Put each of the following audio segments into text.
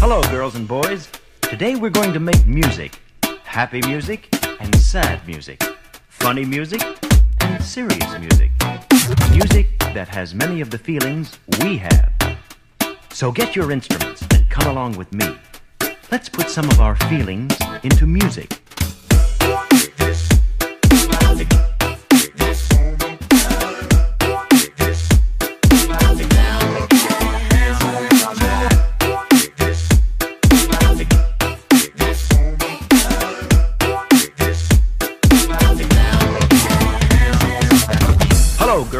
Hello, girls and boys. Today we're going to make music. Happy music and sad music. Funny music and serious music. Music that has many of the feelings we have. So get your instruments and come along with me. Let's put some of our feelings into music.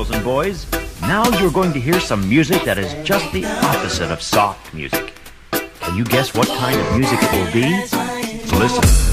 Girls and boys. Now you're going to hear some music that is just the opposite of soft music. Can you guess what kind of music it will be? Listen.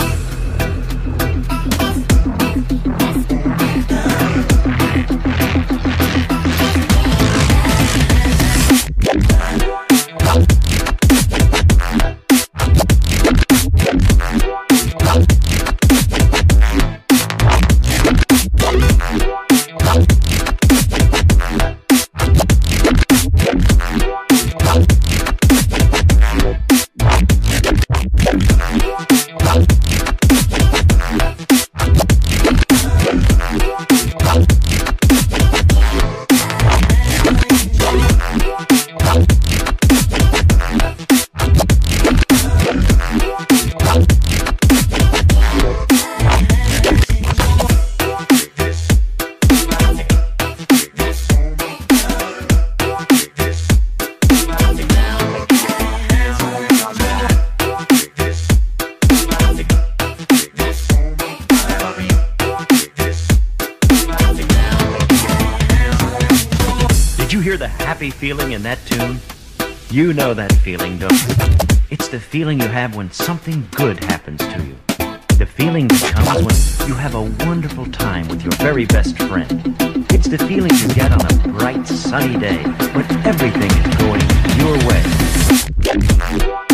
You know that feeling, don't you? It's the feeling you have when something good happens to you. The feeling that comes when you have a wonderful time with your very best friend. It's the feeling you get on a bright, sunny day when everything is going your way.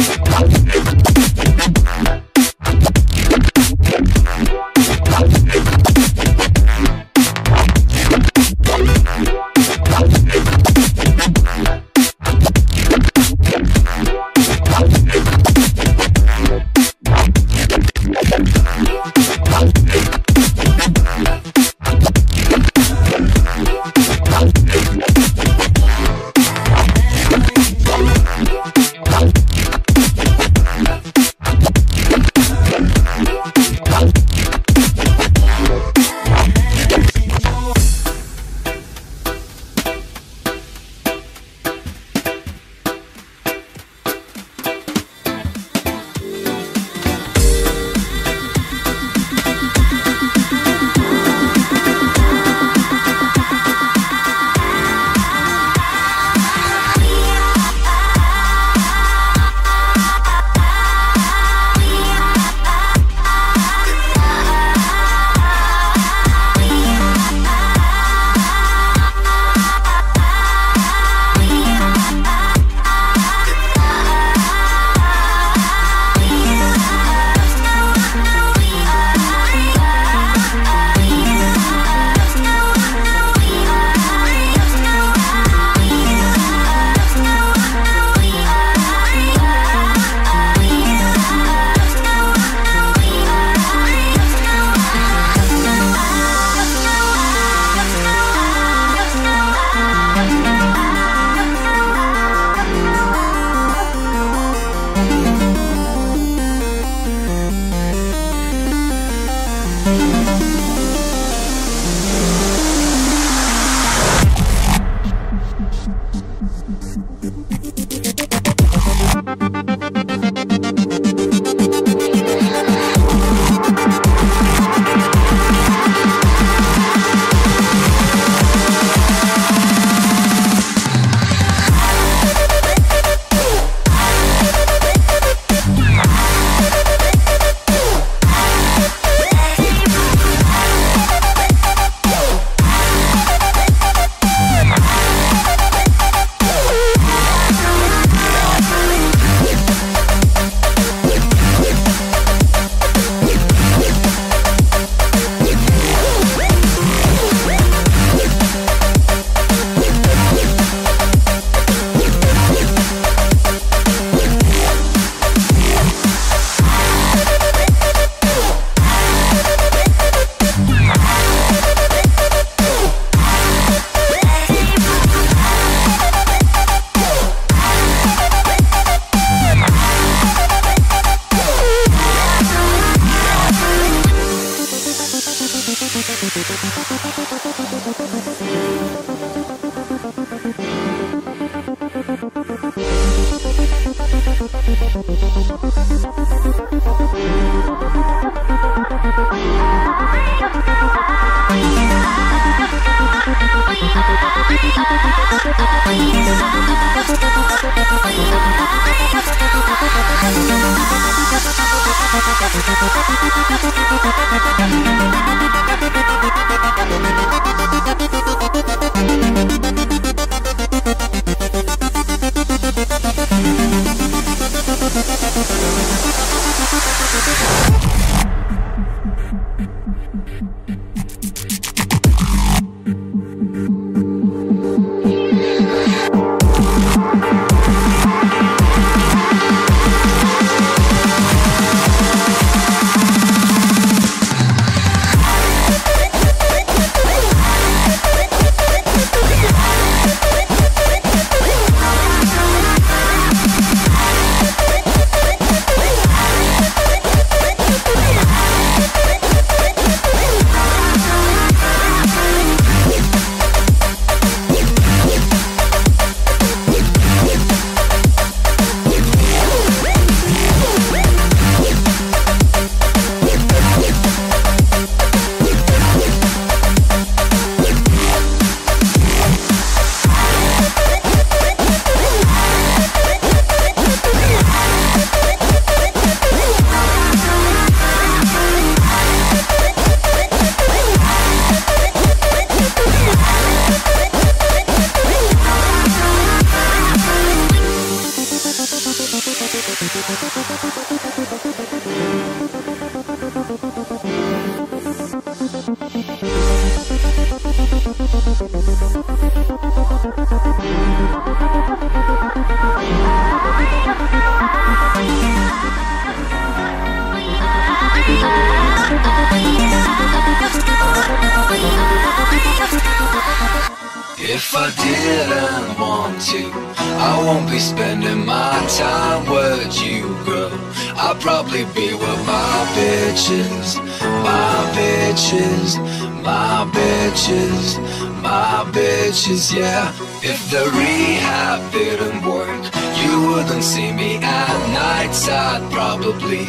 My bitches, yeah. If the rehab didn't work, you wouldn't see me at nights. I'd probably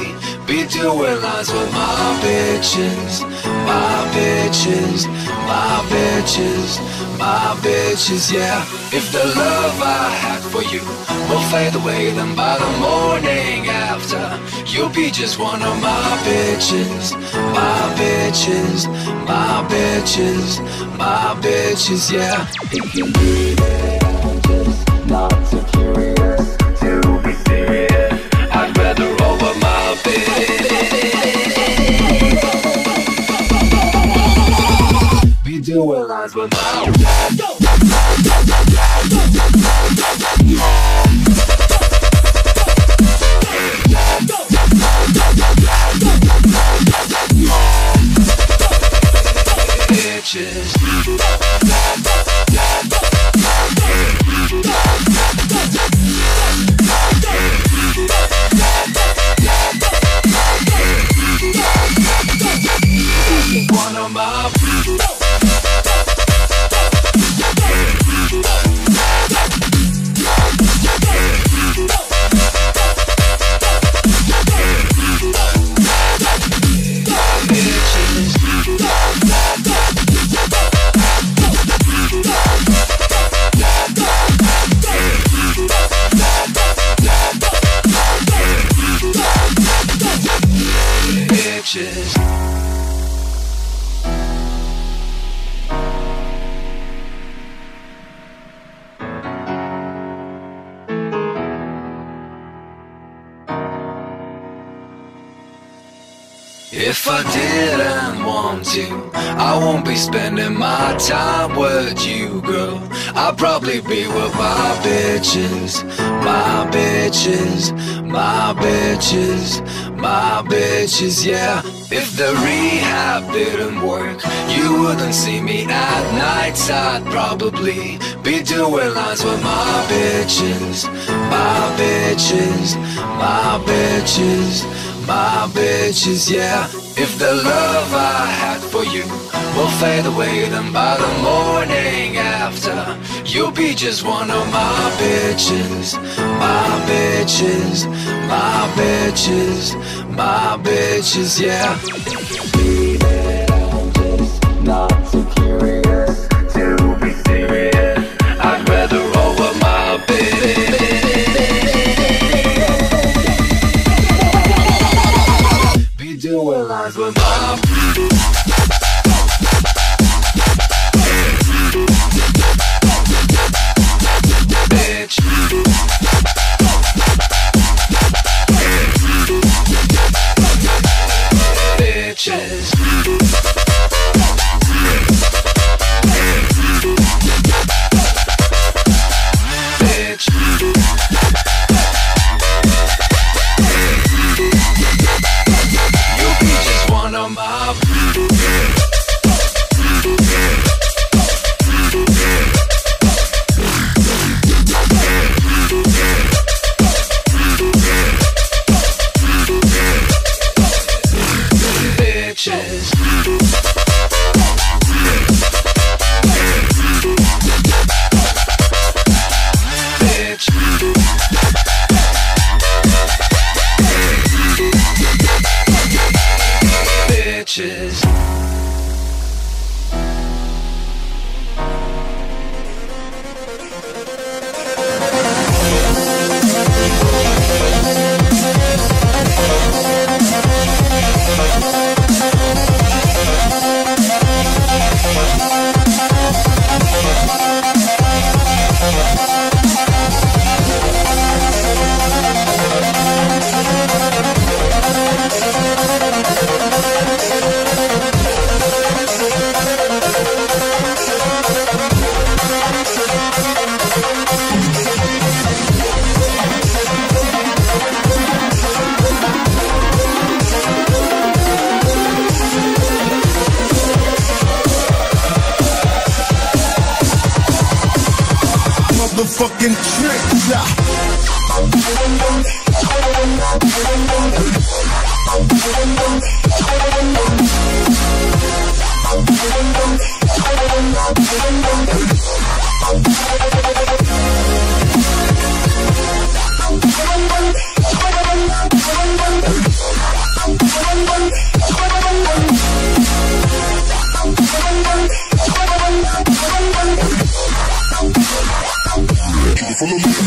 be doing lines with my bitches, my bitches, my bitches, my bitches, yeah. If the love I had for you will fade away, then by the morning after, you'll be just one of my bitches, my bitches, my bitches, my bitches, yeah. If you need it, I'm just not too curious to be serious. My. Be doing lines with my bitches. My be spending my time with you, girl. I'd probably be with my bitches, my bitches, my bitches, my bitches, yeah. If the rehab didn't work, you wouldn't see me at nights. I'd probably be doing lines with my bitches, my bitches, my bitches, my bitches, yeah. If the love I had for you will fade away, then by the morning after, you'll be just one of my bitches, my bitches, my bitches, my bitches, yeah. I'm just not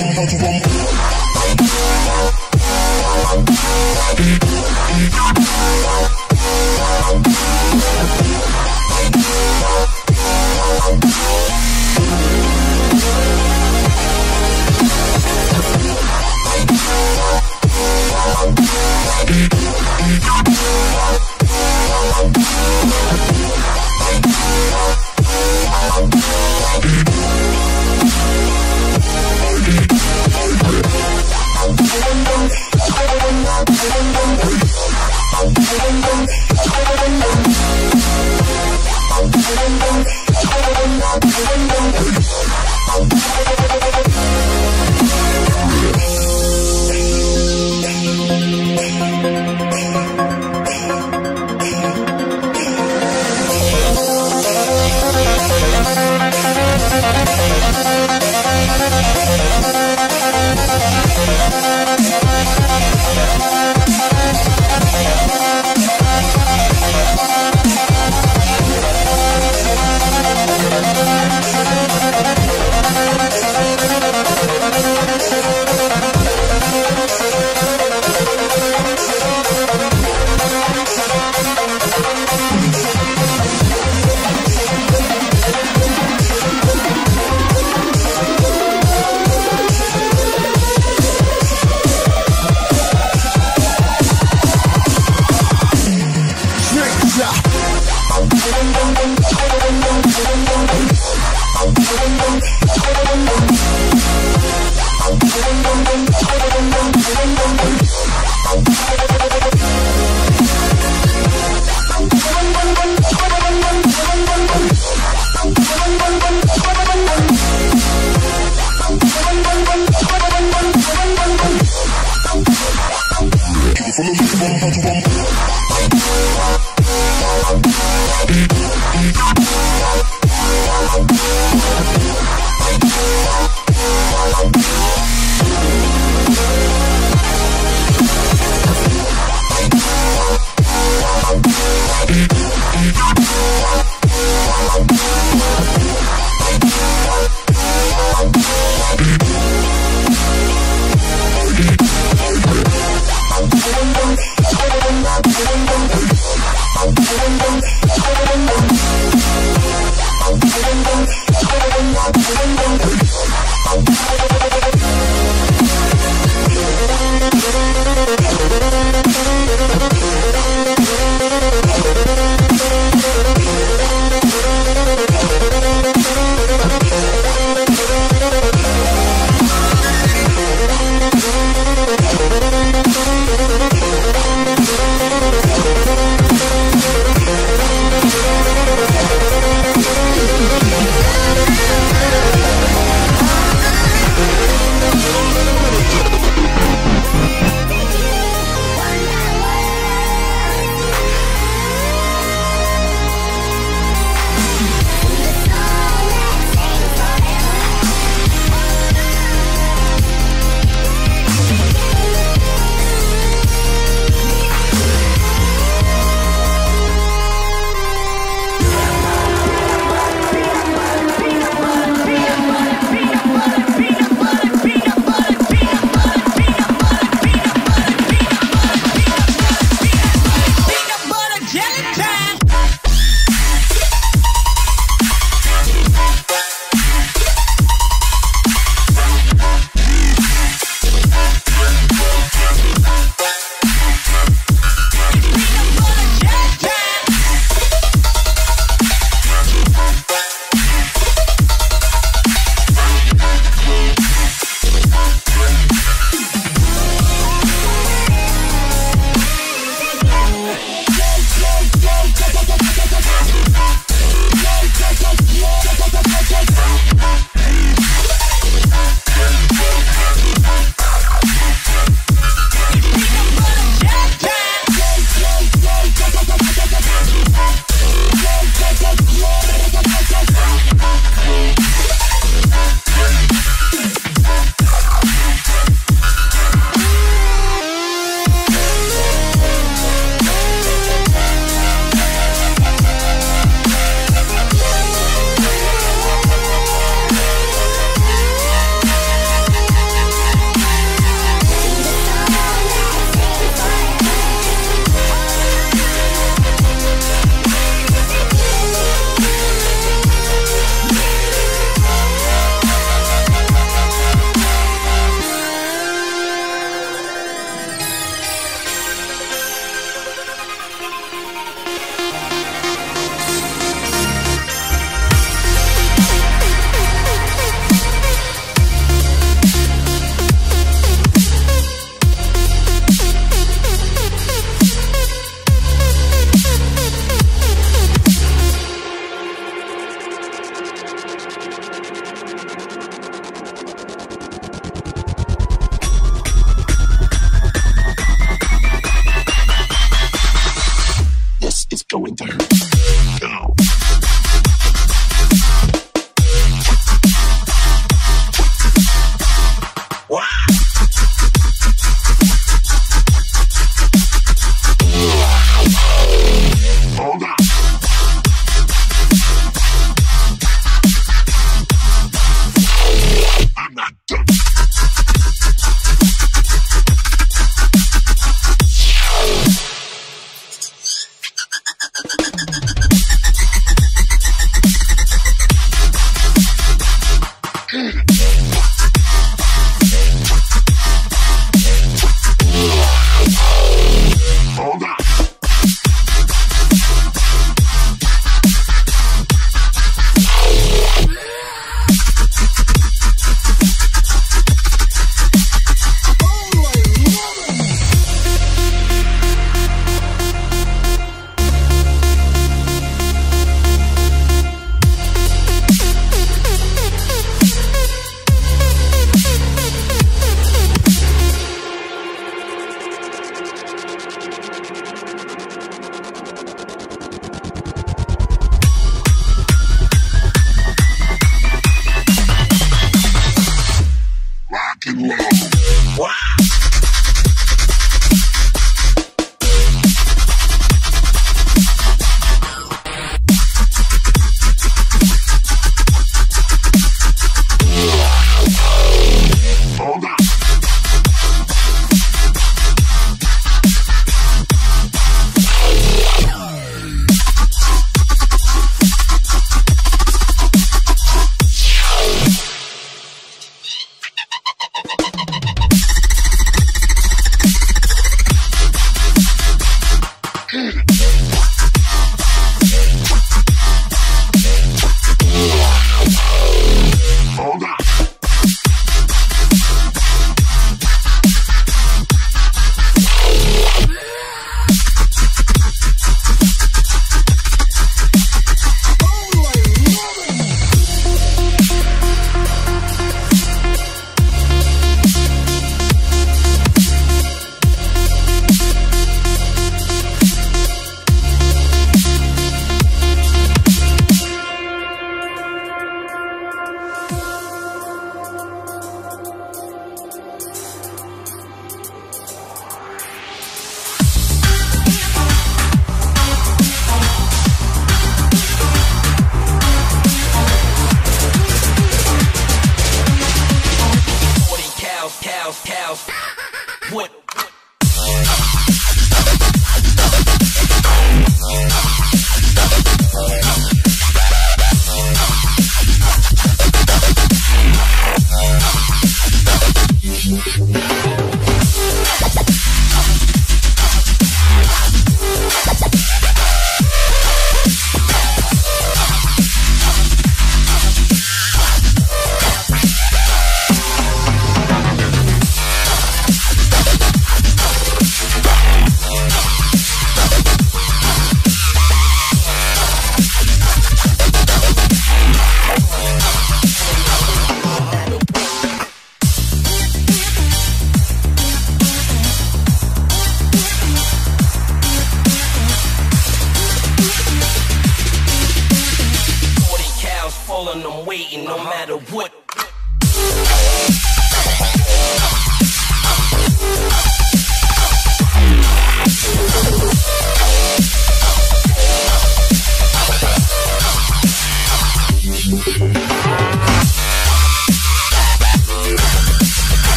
创造出光辉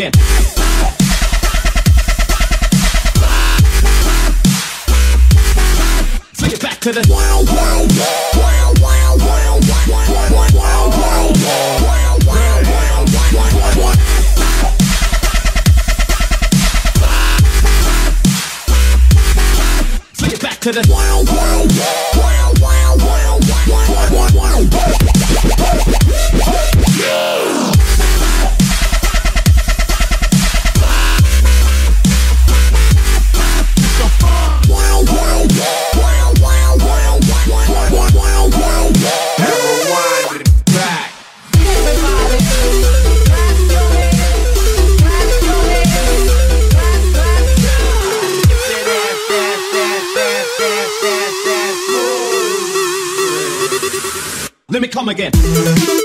again. Again.